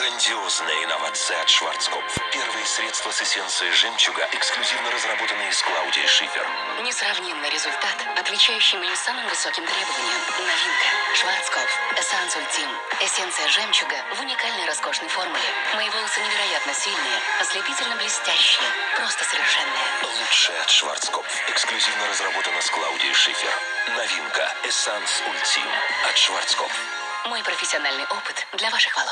Грандиозная инновация от Шварцкопф. Первые средства с эссенцией жемчуга, эксклюзивно разработанные с Клаудией Шифер. Несравненный результат, отвечающий моим самым высоким требованиям. Новинка. Шварцкопф. Эссенс Ультим. Эссенция жемчуга в уникальной роскошной формуле. Мои волосы невероятно сильные, ослепительно блестящие, просто совершенные. Лучшее от Шварцкопф. Эксклюзивно разработано с Клаудией Шифер. Новинка. Эссенс Ультим от Шварцкопф. Мой профессиональный опыт для ваших волос.